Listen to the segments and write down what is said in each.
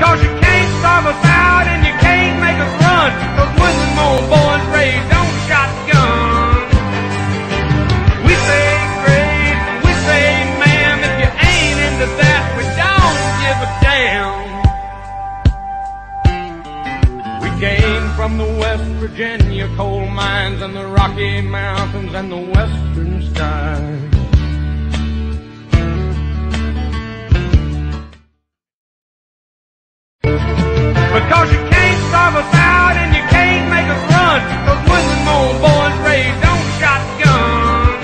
Because you can't starve us out and you can't make us run. Cause old boys raised on shotgun. We say grace, we say ma'am, if you ain't into that, we don't give a damn. We came from the West Virginia coal mines and the Rocky Mountains and the western skies. Because you can't starve us out and you can't make us run. Cause the old boys raised on shotgun.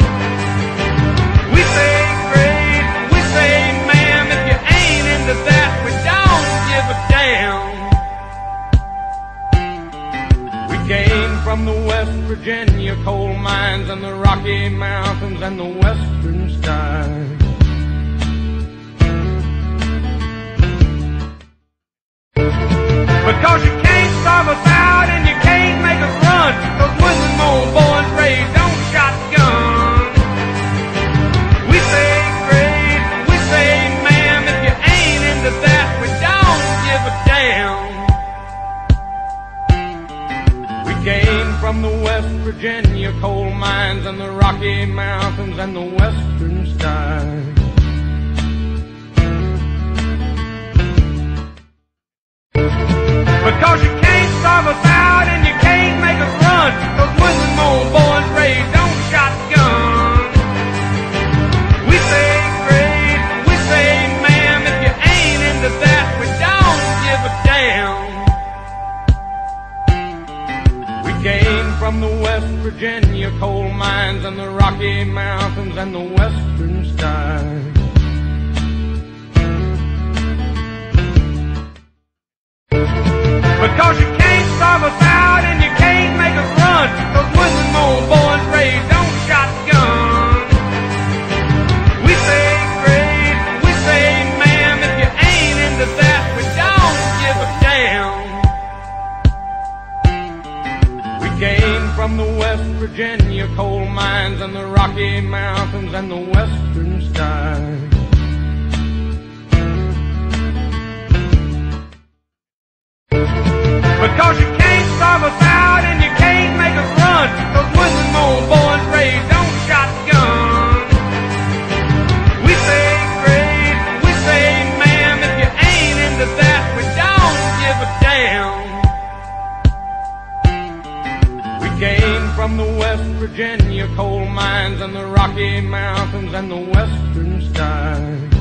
We say grace, we say ma'am, if you ain't into that, we don't give a damn. We came from the West Virginia coal mines and the Rocky Mountains and the western skies. Because you can't starve us out and you can't make us run. Cause the old boys raised on shotgun. We say grace, we say ma'am, if you ain't into that, we don't give a damn. We came from the West Virginia coal mines and the Rocky Mountains and the western skies. Because you can't starve us out and you can't make us run. Cause the old boys raised on shotgun. We say grace, we say ma'am, if you ain't into that, we don't give a damn. We came from the West Virginia coal mines and the Rocky Mountains and the western skies. Came from the West Virginia coal mines and the Rocky Mountains and the western skies. From the West Virginia coal mines and the Rocky Mountains and the western skies.